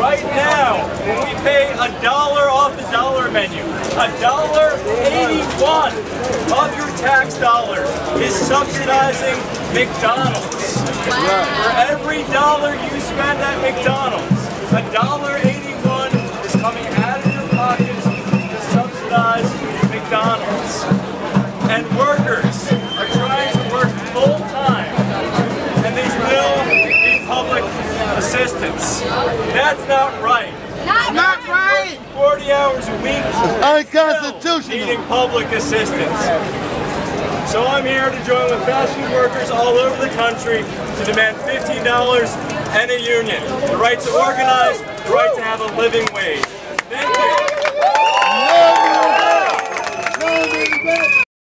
Right now, when we pay a dollar off the dollar menu, a dollar 81 of your tax dollars is subsidizing McDonald's. For every dollar you spend at McDonald's, a dollar 81 is coming out of your pockets to subsidize McDonald's. And workers assistance. That's not right. Not, Not right. 40 hours a week, Unconstitutional. Oh, needing public assistance. So I'm here to join with fast food workers all over the country to demand $15 and a union, the right to organize, the right to have a living wage. Thank you.